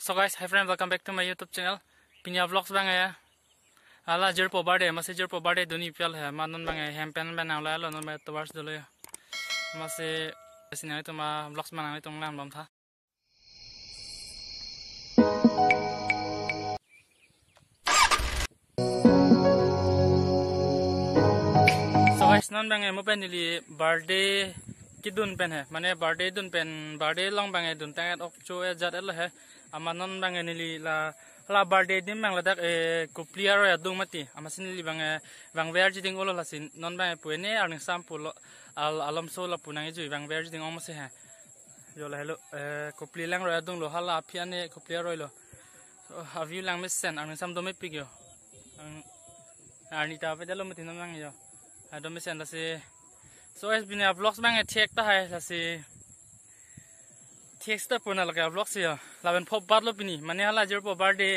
So guys hi friends welcome back to my YouTube channel पिनिया ब्लॉग्स बांगे आला जर्पो बर्थडे मसे जर्पो बर्थडे दुनी पेल है मानन बांगे हेम पेन बना ल न मे तो वर्ष दले मसे सिन आय तुमा ब्लॉग्स मान आय तुमला हम था सो गाइस नन बांगे मो पेन लि बर्थडे कि दुन पेन है माने बर्थडे दुन पेन बर्थडे लंग बांगे दुन टांग ओक चो ए जात ल है ama non bang e nili la la birthday dim mang la dak e kuplia ro e ya mati. Ama sin li bang e, bang ver ji ding olo la sin non bang pu ne, ar ning sample al alam so la punang ju bang ver ji ding om se ha yo la hello e kupli lang ro ya lo hala piane kuplia ro lo. Have you lang mis sen, ar ning sam do me pig yo. Ar ni ta pe dalo mati non bang yo. Ha do me sen la se, so es bin ya vlogs bang e check ta hai la se text पुना लगे blog से लाबन फोब बाद लो पिनी माने हला जर पो बर्थडे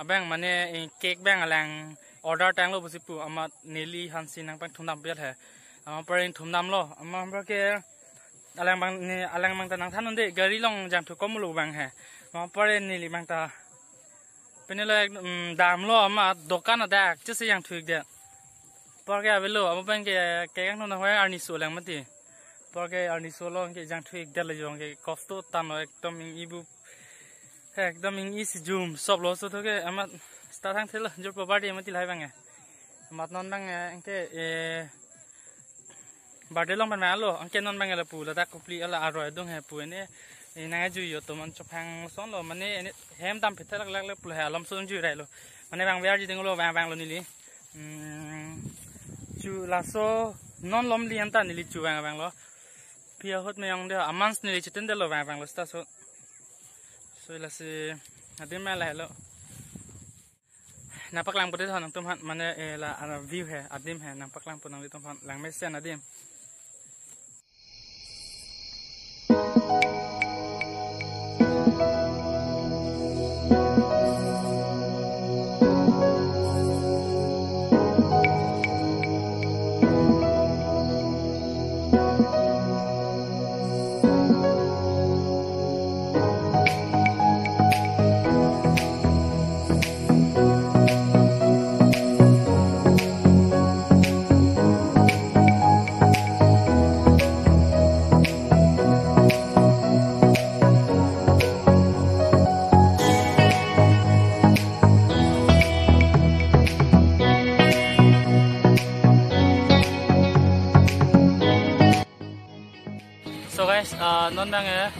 अबें माने केक बेंग अलांग ऑर्डर टांग लो बुसि पु अमा नेली हांसी नंग पंग थुमनाम बेल है अमा परें थुमनाम लो अमा हमरा के अलांग बंग ने अलांग बंग ता नंग थान दे गरी लोंग जाम थु कम लो बंग है अमा परें नेली बंग ता पिने लो एक दाम लो अमा दुकान दा जसे यांग थुक दे पर के अबे लो अमा बंग के केक नो ना होय आर्नी सो लंग मती porque আর নি সোলো কে জাং থুই দেলে জং কে কষ্ট তানো একদম ইবু একদম ইস জুম সব লস থকে আমার স্টা থাং থেল জোর প্রপার্টি এমতি লাই বাঙে মাত নন বাঙে এনকে এ বার্থডে লং বান মালো আনকে নন বাঙে লা পু লা দাক কপলি আলা আর রয় দং হে পু এনে এ নাঙে জুই তো মান চফাং সন লো মানে এনে হেম দাম ফেতে লাগ লাগ লাগ পুল হে আলম সন জুই রাইলো মানে বাং বেয়ার জি দিং লো বাং বাং লো নিলি চু Lasso non lom li anta nili chu bang bang lo Pia hot me yang dia amans ni lecet ni dalam bang bang lusta so so ialah si hadir mana lah lo. Nampak langpun itu hantum hant mana ialah ada view he hadir he nampak langpun nanti tu hant langmesian hadir. So guys, uh, non bang eh,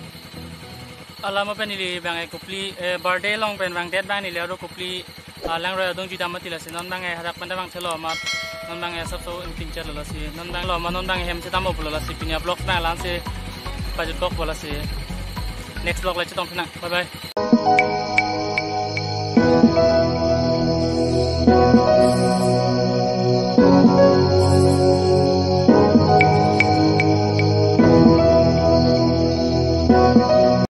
alam apa nih bang eh kupli eh, birthday long pen bang dead bang nih lalu kupli uh, lang raya dong jadi mati lah sih non bang eh harap pada bang celo amat. Non bang eh sabtu intin cer lah sih non bang lo amat non bang eh hem cerita mau pulang lah sih punya vlog nih lah sih budget vlog pulang next vlog lagi tong kena. Bye bye.